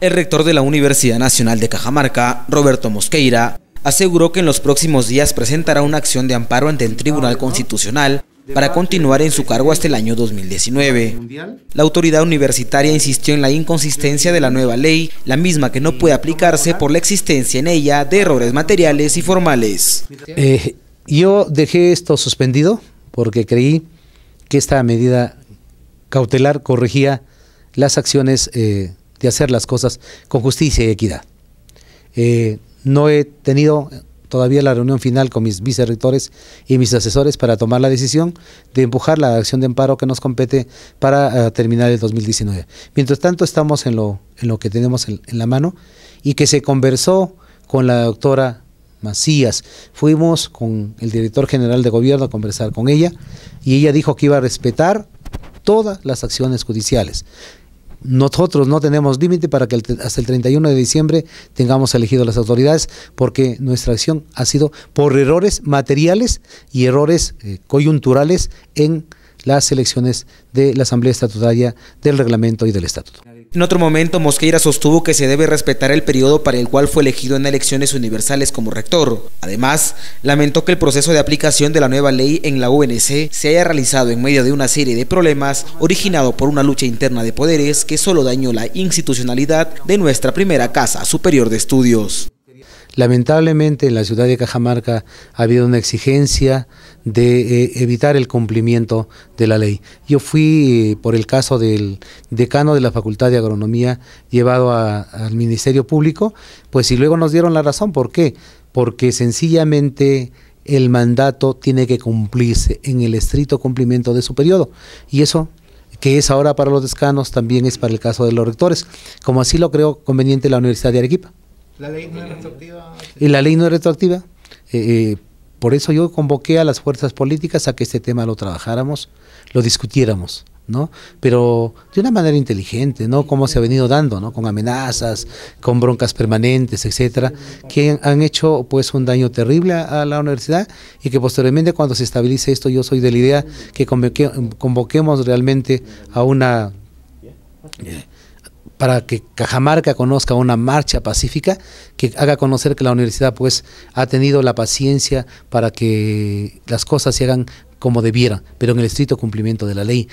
El rector de la Universidad Nacional de Cajamarca, Roberto Mosqueira, aseguró que en los próximos días presentará una acción de amparo ante el Tribunal Constitucional para continuar en su cargo hasta el año 2019. La autoridad universitaria insistió en la inconsistencia de la nueva ley, la misma que no puede aplicarse por la existencia en ella de errores materiales y formales. Eh, yo dejé esto suspendido porque creí que esta medida cautelar corregía las acciones eh, de hacer las cosas con justicia y equidad. Eh, no he tenido todavía la reunión final con mis vicerrectores y mis asesores para tomar la decisión de empujar la acción de amparo que nos compete para eh, terminar el 2019. Mientras tanto, estamos en lo, en lo que tenemos en, en la mano y que se conversó con la doctora Macías. Fuimos con el director general de gobierno a conversar con ella y ella dijo que iba a respetar todas las acciones judiciales. Nosotros no tenemos límite para que hasta el 31 de diciembre tengamos elegido las autoridades porque nuestra acción ha sido por errores materiales y errores eh, coyunturales en las elecciones de la Asamblea Estatutaria, del reglamento y del estatuto. En otro momento, Mosqueira sostuvo que se debe respetar el periodo para el cual fue elegido en elecciones universales como rector. Además, lamentó que el proceso de aplicación de la nueva ley en la UNC se haya realizado en medio de una serie de problemas originado por una lucha interna de poderes que solo dañó la institucionalidad de nuestra primera Casa Superior de Estudios. Lamentablemente en la ciudad de Cajamarca ha habido una exigencia de eh, evitar el cumplimiento de la ley. Yo fui, eh, por el caso del decano de la Facultad de Agronomía, llevado al Ministerio Público, pues y luego nos dieron la razón. ¿Por qué? Porque sencillamente el mandato tiene que cumplirse en el estricto cumplimiento de su periodo. Y eso que es ahora para los descanos, también es para el caso de los rectores, como así lo creo conveniente la Universidad de Arequipa. ¿La ley no es retroactiva? Y la ley no es retroactiva. Eh, eh, por eso yo convoqué a las fuerzas políticas a que este tema lo trabajáramos, lo discutiéramos, ¿no? Pero de una manera inteligente, ¿no? Como se ha venido dando, ¿no? Con amenazas, con broncas permanentes, etcétera, que han hecho pues un daño terrible a, la universidad y que posteriormente cuando se estabilice esto yo soy de la idea que convoquemos realmente a una eh, para que Cajamarca conozca una marcha pacífica que haga conocer que la universidad pues ha tenido la paciencia para que las cosas se hagan como debieran, pero en el estricto cumplimiento de la ley.